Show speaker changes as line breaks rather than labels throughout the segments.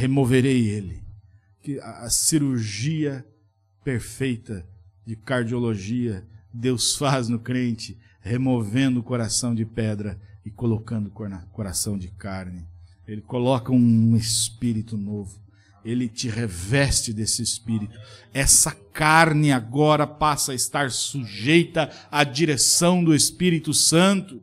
removerei ele. Que a, a cirurgia perfeita de cardiologia Deus faz no crente, removendo o coração de pedra e colocando coração de carne. Ele coloca um espírito novo. Ele te reveste desse espírito. Essa carne agora passa a estar sujeita à direção do Espírito Santo.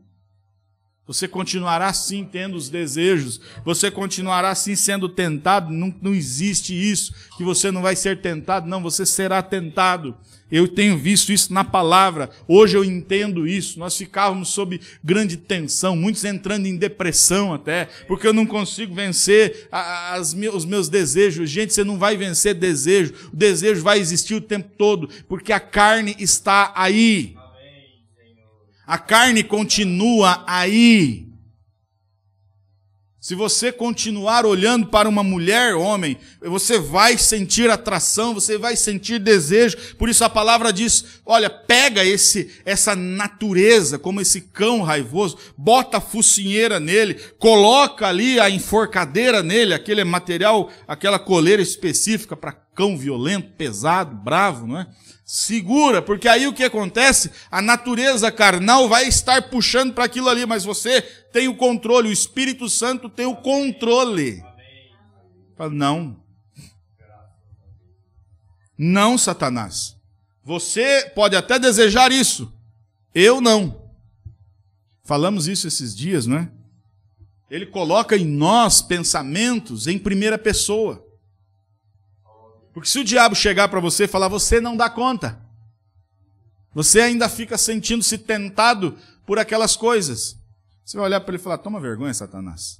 Você continuará sim tendo os desejos, você continuará sim sendo tentado. Não, não existe isso, que você não vai ser tentado, não, você será tentado. Eu tenho visto isso na palavra, hoje eu entendo isso. Nós ficávamos sob grande tensão, muitos entrando em depressão até, porque eu não consigo vencer as, os meus desejos. Gente, você não vai vencer desejo, o desejo vai existir o tempo todo, porque a carne está aí. A carne continua aí. Se você continuar olhando para uma mulher, homem, você vai sentir atração, você vai sentir desejo. Por isso a palavra diz: olha, pega esse essa natureza, como esse cão raivoso, bota a focinheira nele, coloca ali a enforcadeira nele, aquele material, aquela coleira específica para cão violento, pesado, bravo, não é? Segura, porque aí o que acontece? A natureza carnal vai estar puxando para aquilo ali, mas você tem o controle, o Espírito Santo tem o controle. Fala, não. Não, Satanás. Você pode até desejar isso. Eu não. Falamos isso esses dias, não é? Ele coloca em nós pensamentos em primeira pessoa. Porque se o diabo chegar para você e falar, você não dá conta, você ainda fica sentindo-se tentado por aquelas coisas. Você vai olhar para ele e falar: toma vergonha, Satanás.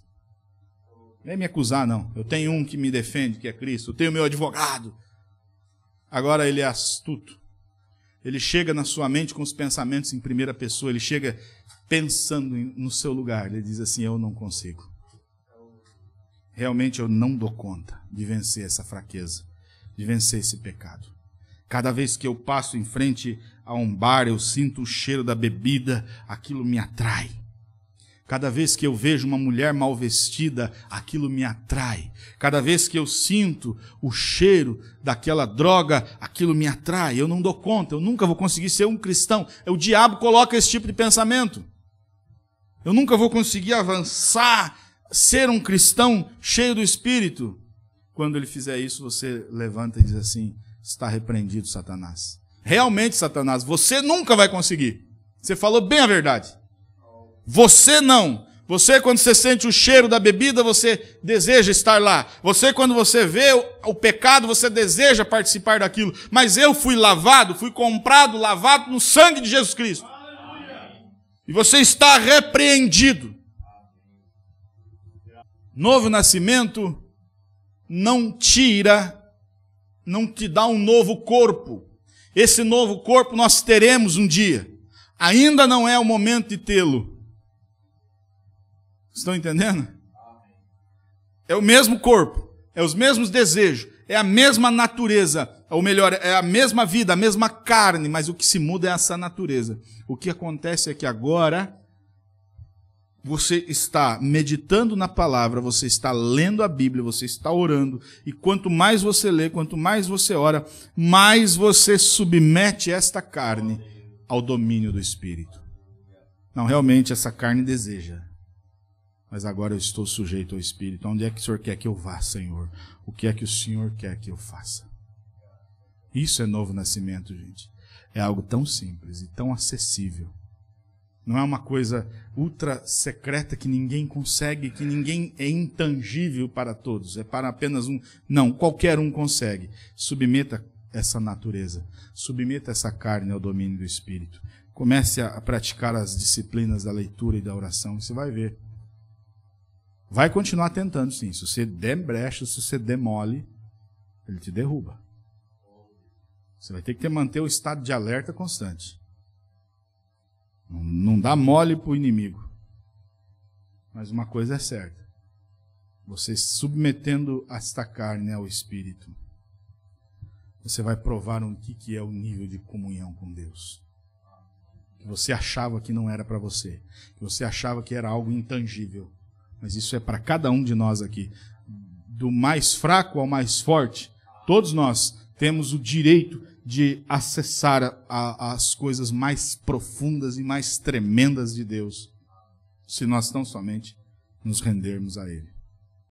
Nem me acusar, não. Eu tenho um que me defende, que é Cristo. Eu tenho meu advogado. Agora ele é astuto. Ele chega na sua mente com os pensamentos em primeira pessoa. Ele chega pensando no seu lugar. Ele diz assim: Eu não consigo. Realmente eu não dou conta de vencer essa fraqueza de vencer esse pecado. Cada vez que eu passo em frente a um bar, eu sinto o cheiro da bebida, aquilo me atrai. Cada vez que eu vejo uma mulher mal vestida, aquilo me atrai. Cada vez que eu sinto o cheiro daquela droga, aquilo me atrai. Eu não dou conta, eu nunca vou conseguir ser um cristão. O diabo coloca esse tipo de pensamento. Eu nunca vou conseguir avançar, ser um cristão cheio do espírito. Quando ele fizer isso, você levanta e diz assim: está repreendido, Satanás. Realmente, Satanás, você nunca vai conseguir. Você falou bem a verdade. Você não. Você, quando você sente o cheiro da bebida, você deseja estar lá. Você, quando você vê o, pecado, você deseja participar daquilo. Mas eu fui lavado, fui comprado, lavado no sangue de Jesus Cristo. E você está repreendido. Novo nascimento não tira, não te dá um novo corpo. Esse novo corpo nós teremos um dia. Ainda não é o momento de tê-lo. Estão entendendo? É o mesmo corpo, é os mesmos desejos, é a mesma natureza, ou melhor, é a mesma vida, a mesma carne, mas o que se muda é essa natureza. O que acontece é que agora você está meditando na palavra, você está lendo a Bíblia, você está orando, e quanto mais você lê, quanto mais você ora, mais você submete esta carne ao domínio do Espírito. Não, realmente essa carne deseja. Mas agora eu estou sujeito ao Espírito. Onde é que o Senhor quer que eu vá, Senhor? O que é que o Senhor quer que eu faça? Isso é novo nascimento, gente. É algo tão simples e tão acessível. Não é uma coisa ultra secreta que ninguém consegue, que ninguém é intangível para todos. É para apenas um. Não, qualquer um consegue. Submeta essa natureza. Submeta essa carne ao domínio do Espírito. Comece a praticar as disciplinas da leitura e da oração. Você vai ver. Vai continuar tentando, sim. Se você der brecha, se você demole, ele te derruba. Você vai ter que manter o estado de alerta constante. Não dá mole para o inimigo. Mas uma coisa é certa: você submetendo esta carne ao Espírito, você vai provar o que é o nível de comunhão com Deus. Que você achava que não era para você, que você achava que era algo intangível. Mas isso é para cada um de nós aqui. do mais fraco ao mais forte, todos nós temos o direito de acessar a, a, as coisas mais profundas e mais tremendas de Deus, se nós tão somente nos rendermos a Ele.